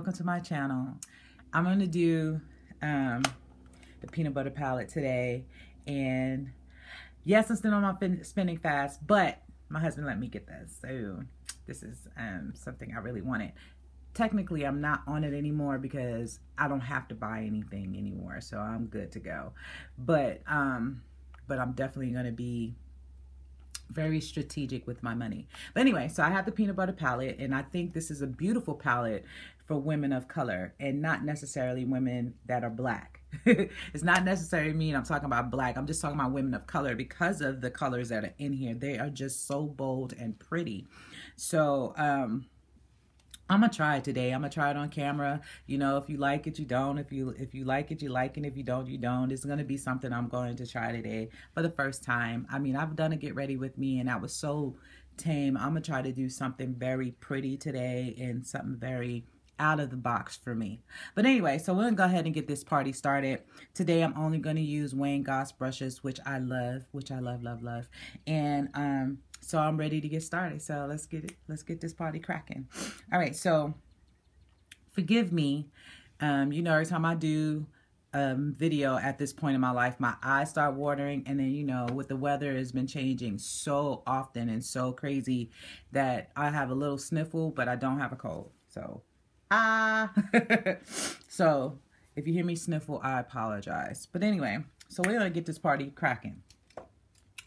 welcome to my channel. I'm to do um, the peanut butter palette today. And yes, I'm still on my spending fast, but my husband let me get this. So this is um, something I really wanted. Technically, I'm not on it anymore because I don't have to buy anything anymore. So I'm good to go. But, um, but I'm definitely to be very strategic with my money. But anyway, so I have the peanut butter palette, and I think this is a beautiful palette for women of color and not necessarily women that are black. it's not necessarily mean I'm talking about black. I'm just talking about women of color because of the colors that are in here. They are just so bold and pretty. So, um, I'm gonna try it today. I'm gonna try it on camera. You know, if you like it, you don't. If you if you like it, you like it. If you don't, you don't. It's gonna be something I'm going to try today for the first time. I mean, I've done a get ready with me, and that was so tame. I'm gonna try to do something very pretty today and something very out of the box for me. But anyway, so we're gonna go ahead and get this party started. Today I'm only gonna use Wayne Goss brushes, which I love, which I love, love, love. And um, so I'm ready to get started. So let's get it. Let's get this party cracking. All right. So forgive me. Um, you know, every time I do um, video at this point in my life, my eyes start watering. And then, you know, with the weather has been changing so often and so crazy that I have a little sniffle, but I don't have a cold. So, ah. so if you hear me sniffle, I apologize. But anyway, so we're going to get this party cracking.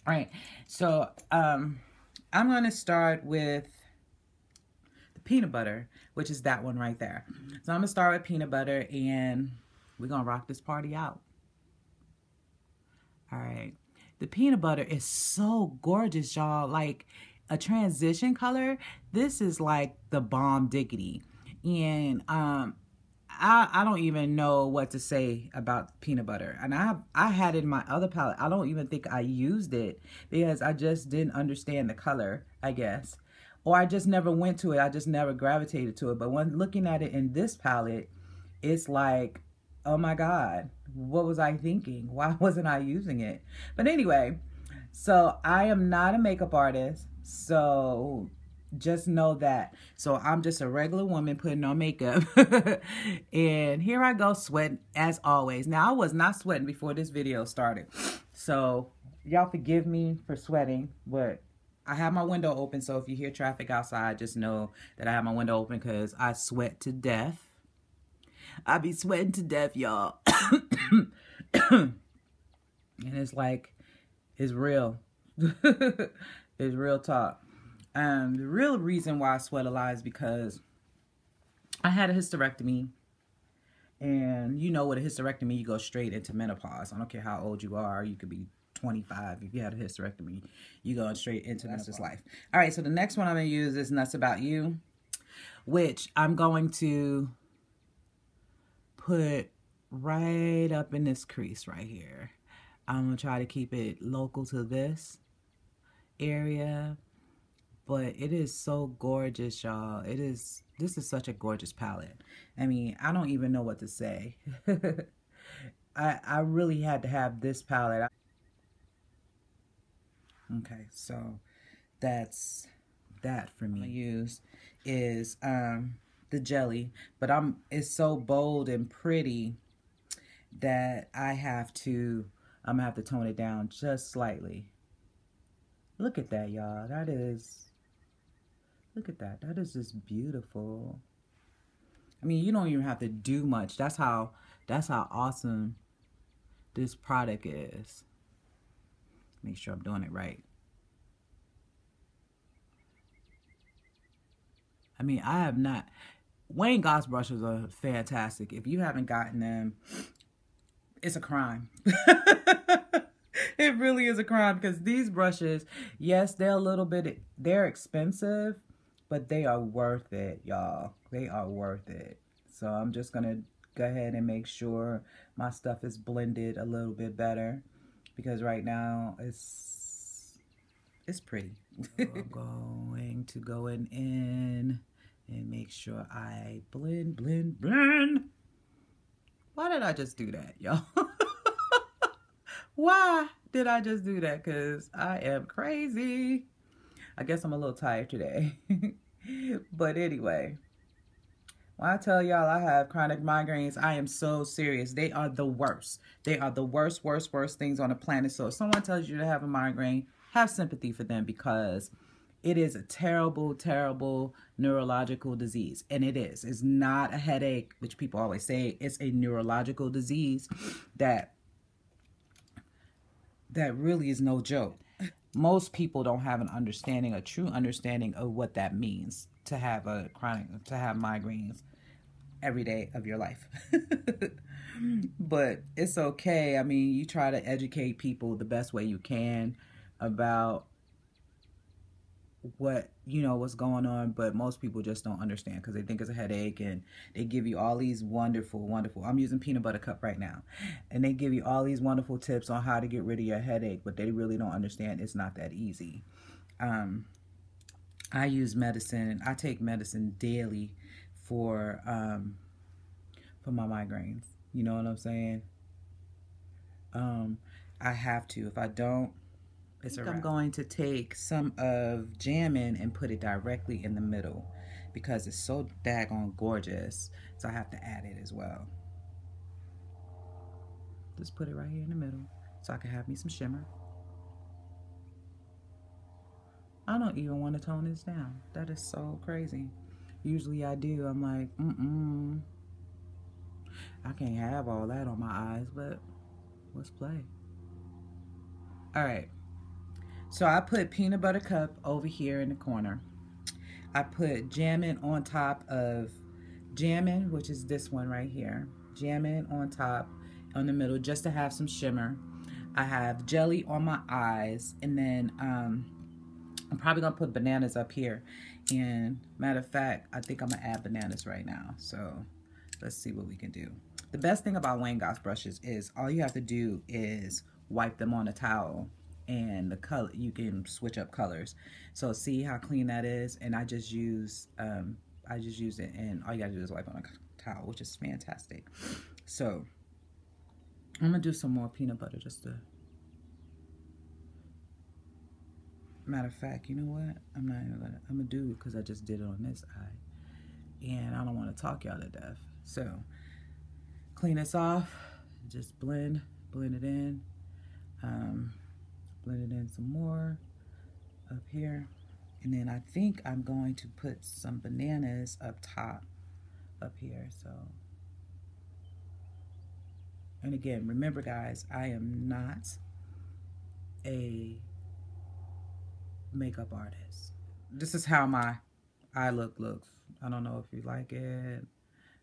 All right. So, um, I'm going to start with the peanut butter, which is that one right there. So I'm going to start with peanut butter and we're going to rock this party out. All right. The peanut butter is so gorgeous, y'all. Like a transition color. This is like the bomb diggity. And um, I, I don't even know what to say about peanut butter. And I I had it in my other palette. I don't even think I used it because I just didn't understand the color, I guess. Or I just never went to it. I just never gravitated to it. But when looking at it in this palette, it's like, oh my God, what was I thinking? Why wasn't I using it? But anyway, so I am not a makeup artist. So just know that. So I'm just a regular woman putting on makeup. and here I go sweating as always. Now I was not sweating before this video started. So y'all forgive me for sweating, but I have my window open. So if you hear traffic outside, just know that I have my window open because I sweat to death. I be sweating to death, y'all. and it's like, it's real. it's real talk. Um, the real reason why I sweat a lot is because I had a hysterectomy. And you know, with a hysterectomy, you go straight into menopause. I don't care how old you are. You could be 25. If you had a hysterectomy, you go straight into menopause life. All right, so the next one I'm going to use is Nuts About You, which I'm going to put right up in this crease right here. I'm going to try to keep it local to this area but it is so gorgeous y'all. It is this is such a gorgeous palette. I mean i don't even know what to say. I i really had to have this palette. Okay so that's that for me. Use is um the jelly but i'm it's so bold and pretty that i have to i'm gonna have to tone it down just slightly. Look at that y'all. That is Look at that. That is just beautiful. I mean, you don't even have to do much. That's how that's how awesome this product is. Make sure I'm doing it right. I mean, I have not Wayne Goss brushes are fantastic. If you haven't gotten them, it's a crime. it really is a crime because these brushes, yes, they're a little bit they're expensive, but they are worth it, y'all. They are worth it. So I'm just going to go ahead and make sure my stuff is blended a little bit better because right now it's it's pretty. I'm going to go in, in and make sure I blend, blend, blend. Why did I just do that, y'all? Why did I just do that? Because I am crazy. I guess I'm a little tired today. but anyway, When I tell y'all I have chronic migraines, I am so serious. They are the worst. They are the worst, worst, worst things on the planet. So if someone tells you to have a migraine, have sympathy for them because it is a terrible, terrible neurological disease. And it is. It's not a headache, which people always say. It's a neurological disease that that really is no joke. Most people don't have an understanding, a true understanding of what that means to have a chronic to have migraines every day of your life. but it's okay. I mean, you try to educate people the best way you can about what you know what's going on but most people just don't understand because they think it's a headache and they give you all these wonderful wonderful i'm using peanut butter cup right now and they give you all these wonderful tips on how to get rid of your headache but they really don't understand it's not that easy. Um i use medicine i take medicine daily for um for my migraines you know what i'm saying? Um i have to if i don't it's I'm going to take some of Jammin' and put it directly in the middle because it's so daggone gorgeous. So I have to add it as well. Just put it right here in the middle so I can have me some shimmer. I don't even want to tone this down. That is so crazy. Usually I do. I'm like, mm-mm. I can't have all that on my eyes, but let's play. All right. So I put peanut butter cup over here in the corner. I put Jammin' on top of Jammin', which is this one right here. Jammin' on top, on the middle, just to have some shimmer. I have jelly on my eyes, and then um, I'm probably gonna put bananas up here. And matter of fact, I think I'm gonna add bananas right now. So let's see what we can do. The best thing about Wayne Goss brushes is all you have to do is wipe them on a towel and the color you can switch up colors. So see how clean that is? And I just use um, I just use it and all you gotta do is wipe on a towel which is fantastic. So I'm gonna do some more peanut butter just to matter of fact you know what? I'm not even gonna I'm gonna do because I just did it on this eye. And I don't want to talk y'all to death. So clean this off just blend blend it in blend it in some more up here. And then I think I'm going to put some bananas up top up here. So, and again, remember guys, I am not a makeup artist. This is how my eye look looks. I don't know if you like it.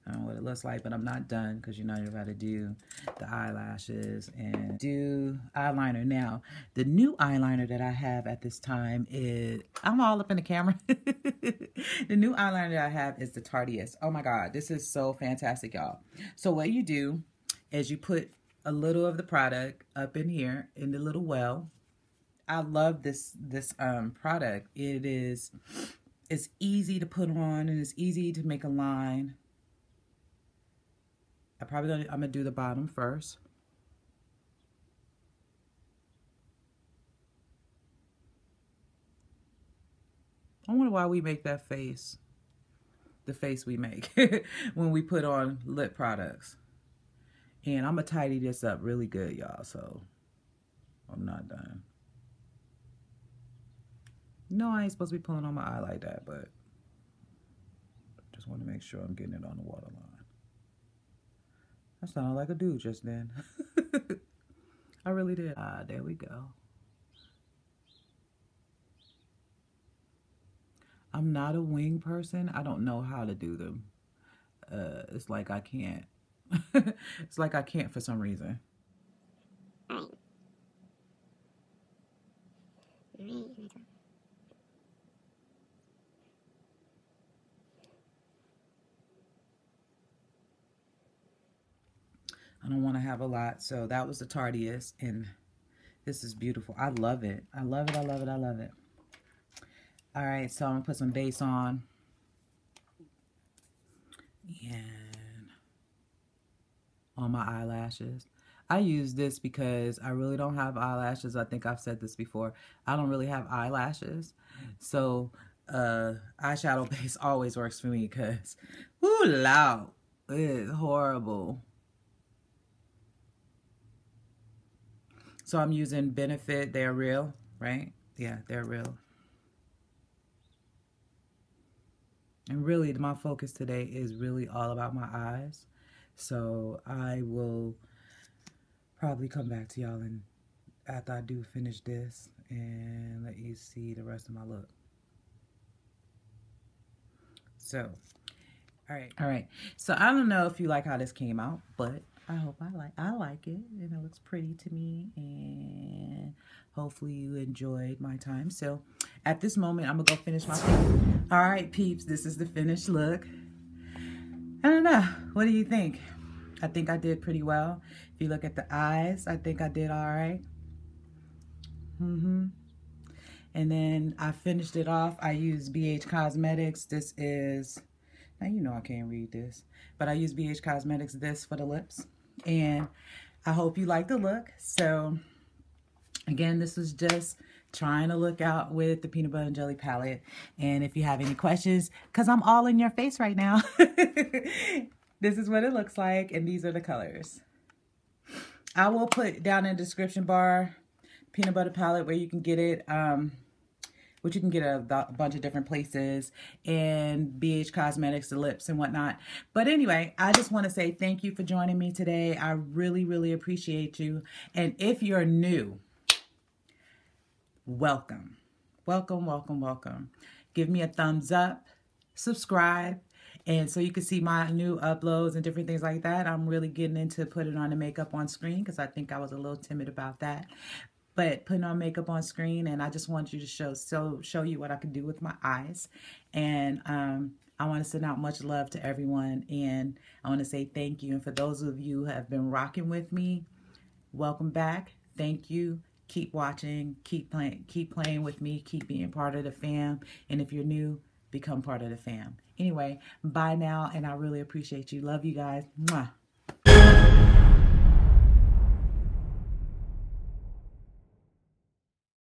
I don't know what it looks like, but I'm not done because you know you got to do the eyelashes and do eyeliner. Now, the new eyeliner that I have at this time is, I'm all up in the camera. the new eyeliner that I have is the Tarteist. Oh my God, this is so fantastic, y'all. So what you do is you put a little of the product up in here in the little well. I love this this um product. It is it's easy to put on and it's easy to make a line I probably I'm gonna do the bottom first. I wonder why we make that face, the face we make when we put on lip products. And I'm gonna tidy this up really good, y'all, so I'm not done. No, I ain't supposed to be pulling on my eye like that, but just want to make sure I'm getting it on the waterline. I sounded like a dude just then. I really did. Ah, there we go. I'm not a wing person. I don't know how to do them. Uh, it's like I can't. it's like I can't for some reason. All right. All right. I don't want to have a lot. So that was the Tarteist. And this is beautiful. I love it. I love it. I love it. I love it. All right. So I'm going to put some base on. And on my eyelashes. I use this because I really don't have eyelashes. I think I've said this before. I don't really have eyelashes. So uh, eyeshadow base always works for me because, ooh, loud. It is horrible. So I'm using Benefit. They're real, right? Yeah, they're real. And really, my focus today is really all about my eyes. So I will probably come back to y'all and after I do finish this and let you see the rest of my look. So, all right, all right. So I don't know if you like how this came out, but I hope I like I like it and it looks pretty to me and hopefully you enjoyed my time. So at this moment, I'm gonna go finish my All right, peeps, this is the finished look. I don't know. What do you think? I think I did pretty well. If you look at the eyes, I think I did all right. Mm-hmm. And then I finished it off. I used BH Cosmetics. This is, now you know I can't read this, but I use BH Cosmetics this for the lips. And I hope you like the look. So again, this was just trying to look out with the peanut butter and jelly palette. And if you have any questions, because I'm all in your face right now, this is what it looks like. And these are the colors. I will put down in the description bar peanut butter palette where you can get it. Um, which you can get a, a, bunch of different places and BH Cosmetics, the lips and whatnot. But anyway, I just want to say thank you for joining me today. I really, really appreciate you. And if you're new, welcome. Welcome, welcome, welcome. Give me a thumbs up, subscribe, and so you can see my new uploads and different things like that. I'm really getting into putting on the makeup on screen because I think I was a little timid about that but putting on makeup on screen and I just want you to show so show you what I can do with my eyes. And um, I want to send out much love to everyone and I want to say thank you. And for those of you who have been rocking with me welcome back. Thank you. Keep watching. Keep playing keep playing with me. Keep being part of the fam. And if you're new become part of the fam. Anyway bye now and I really appreciate you. Love you guys. Mwah.